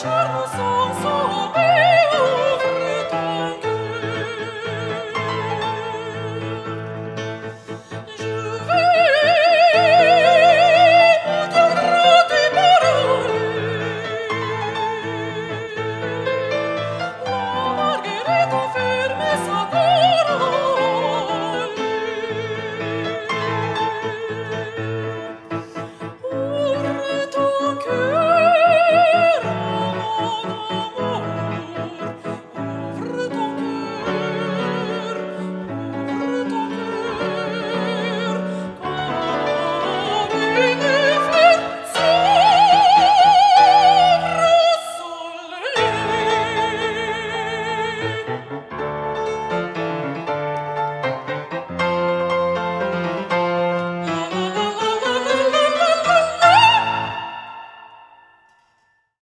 giorno solo.